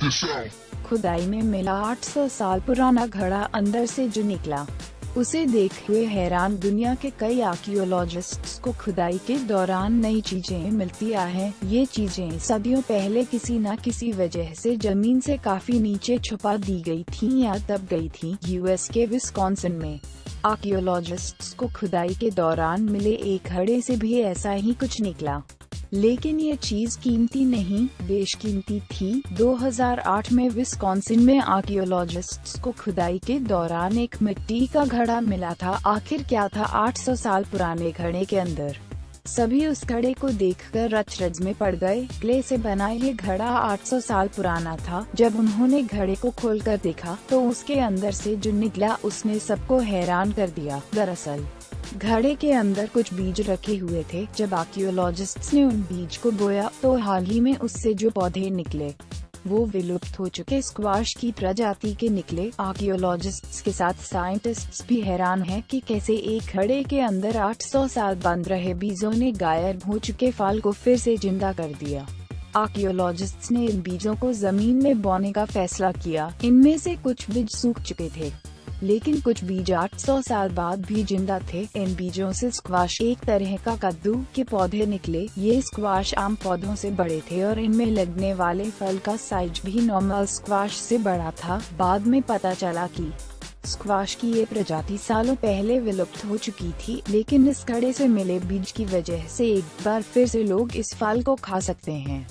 खुदाई में मिला 800 साल पुराना घड़ा अंदर से जो निकला। उसे देख हुए हैरान दुनिया के कई आर्कियोलॉजिस्ट्स को खुदाई के दौरान नई चीज़ें मिलती आ हैं। ये चीज़ें सदियों पहले किसी न किसी वजह से ज़मीन से काफ़ी नीचे छुपा दी गई थी या दब गई थी यूएस के विस्कॉन्सिन में। आर्कियोलॉजिस्ट्स को खुदाई के दौरान मिले एक घड़े से भी ऐसा ही कुछ निकला। लेकिन ये चीज़ कीमती नहीं बेशकीमती थी। 2008 में विस्कॉन्सिन में आर्कियोलॉजिस्ट्स को खुदाई के दौरान एक मिट्टी का घड़ा मिला था। आखिर क्या था 800 साल पुराने घड़े के अंदर? सभी उस घड़े को देखकर रच रज में पड़ गए। क्ले से बना ये घड़ा 800 साल पुराना था। जब उन्होंने घड़े को खोलकर देखा तो उसके अंदर से जो निकला, उसने सबको हैरान कर दिया। दरअसल घड़े के अंदर कुछ बीज रखे हुए थे, जब आर्कियोलॉजिस्ट्स ने उन बीज को बोया तो हाल ही में उससे जो पौधे निकले, वो विलुप्त हो चुके। स्क्वाश की प्रजाति के निकले। आर्कियोलॉजिस्ट्स के साथ साइंटिस्ट्स भी हैरान हैं कि कैसे एक घड़े के अंदर 800 साल बंद रहे बीजों ने गायब हो चुके फल को फिर से ज़िंदा कर दिया। आर्कियोलॉजिस्ट्स ने इन बीजों को ज़मीन में बोने का फैसला किया। इनमें से कुछ बीज सूख चुके थे। लेकिन कुछ बीज 800 साल बाद भी ज़िंदा थे। इन बीजों से स्क्वाश एक तरह का कद्दू के पौधे निकले। ये स्क्वाश आम पौधों से बड़े थे और इनमें लगने वाले फल का साइज़ भी नॉर्मल स्क्वाश से बड़ा था। बाद में पता चला कि स्क्वाश की ये प्रजाति सालों पहले विलुप्त हो चुकी थी, लेकिन इस घड़े से मिले बीज की वजह से एक बार फिर से लोग इस फल को खा सकते हैं।